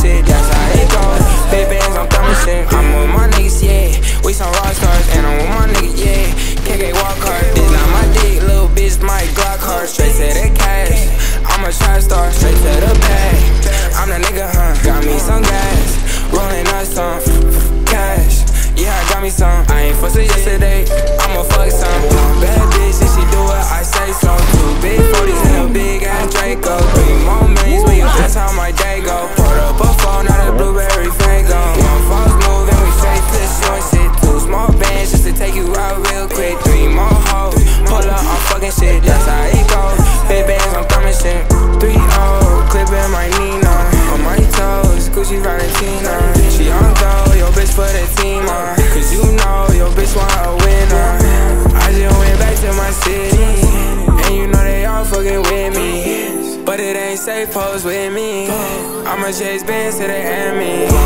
shit. That's how it goes. Big bands, I'm. I'm with my niggas, yeah. We some rock stars, and I'm with my niggas, yeah. KK walk hard, bitch, not my dick, little bitch, my Glock hard. Straight to the cash. I'm a trap star, straight to the bag. I'm the nigga, huh? Got me some gas, rolling up some cash. Yeah, I got me some. I ain't fussed with yesterday. I'ma fuck some. Bad bitch, and she do what I say so. Two big 40s She on go, yo bitch for the team, uh. Cause you know your bitch want a winner. I just went back to my city. And you know they all fucking with me. But it ain't safe, pose with me. I'ma chase bands to the enemy.